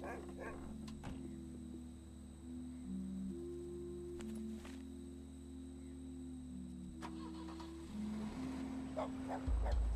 Thank you.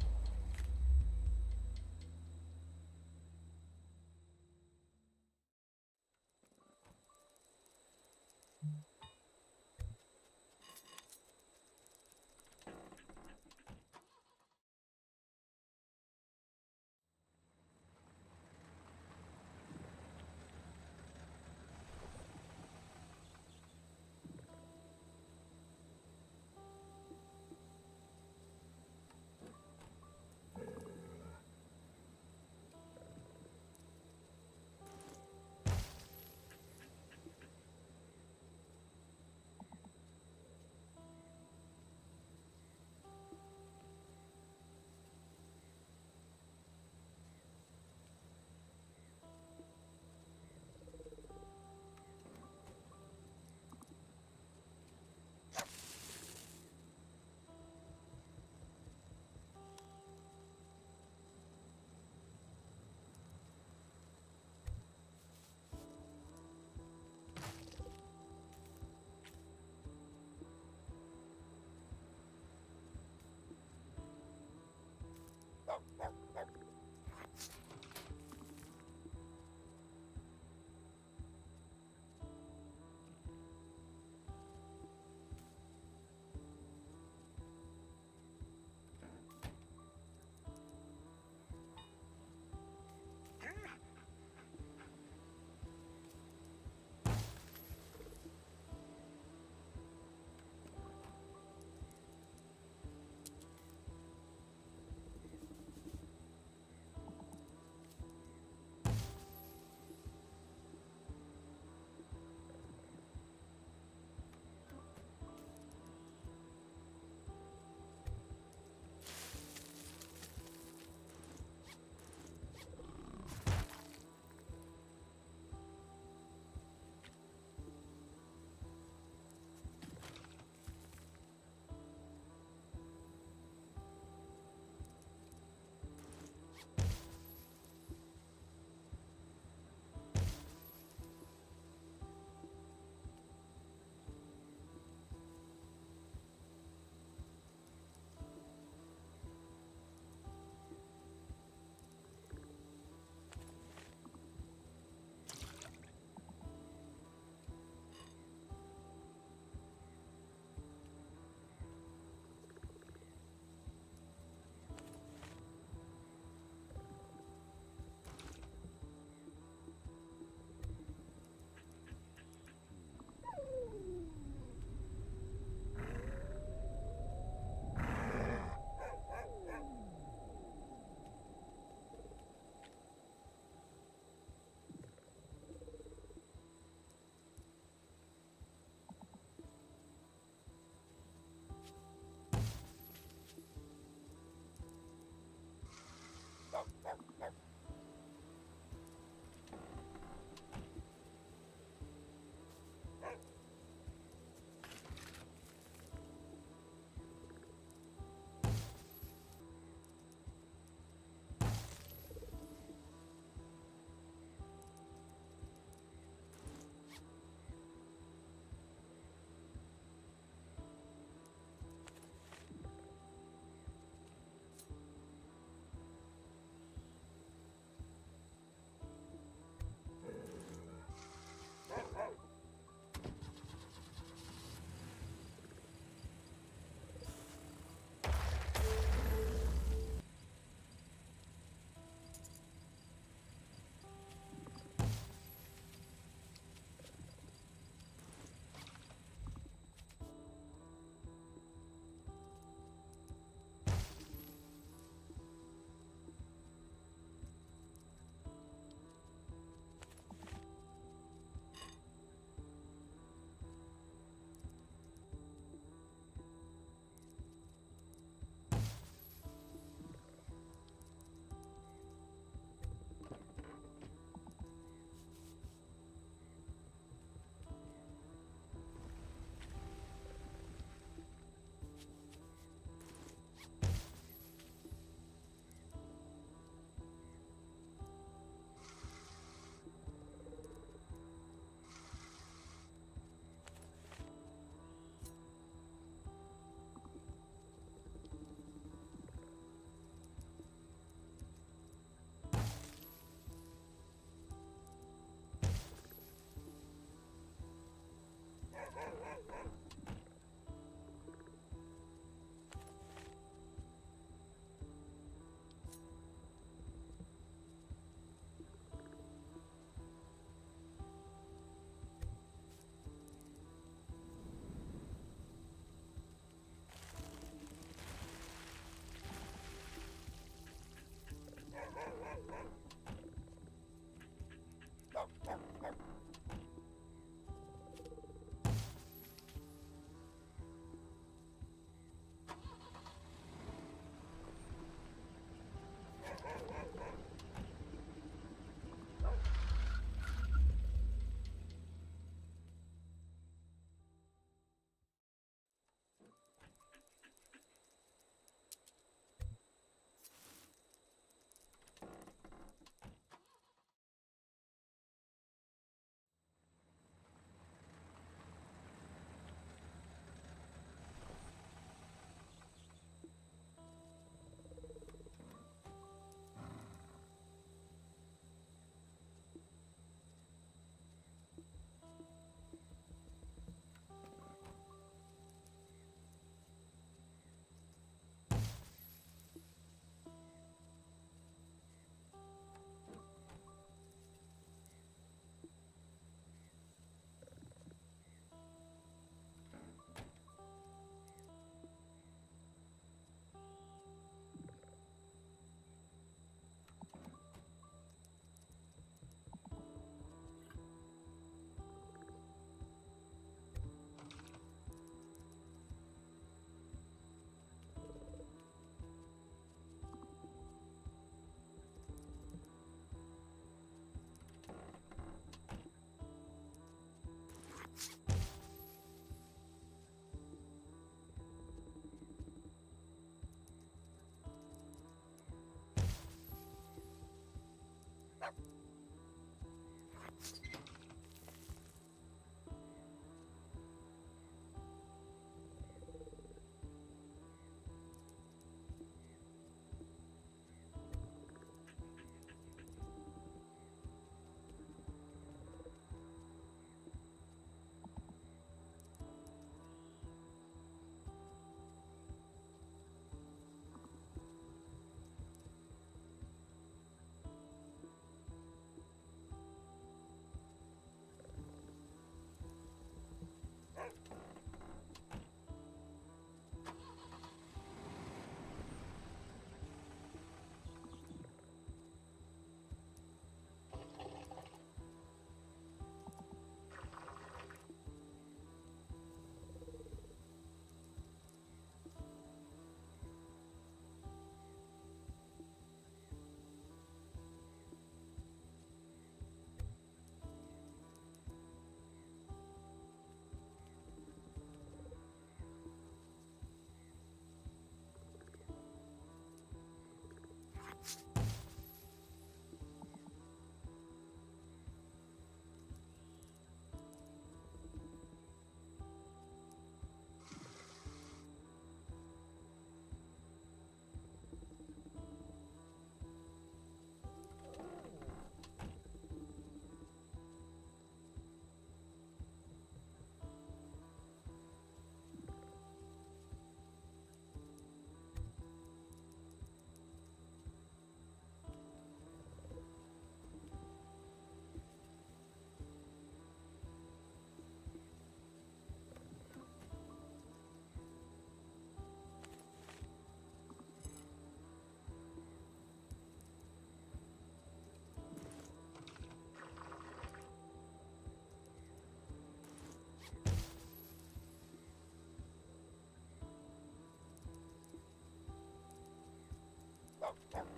Stop.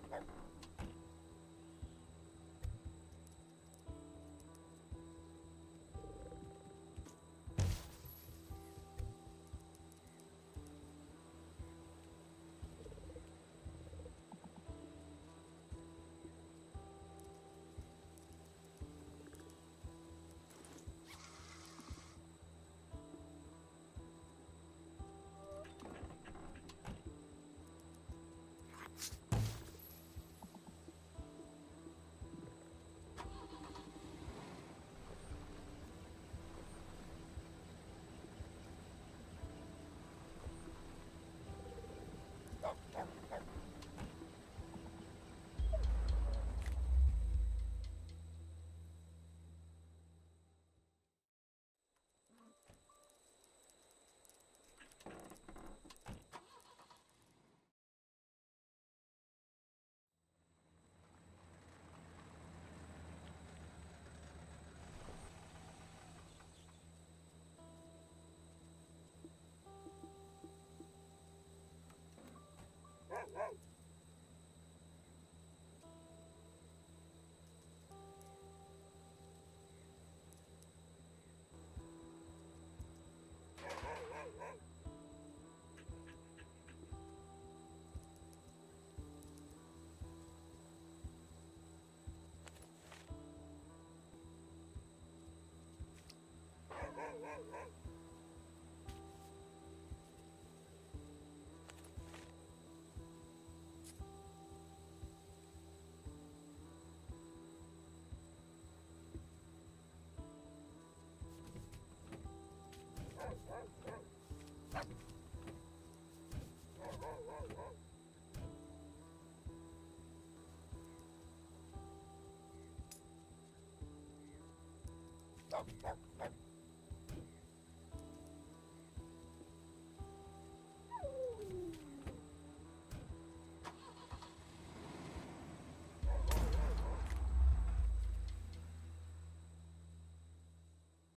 Nope, nope, nope.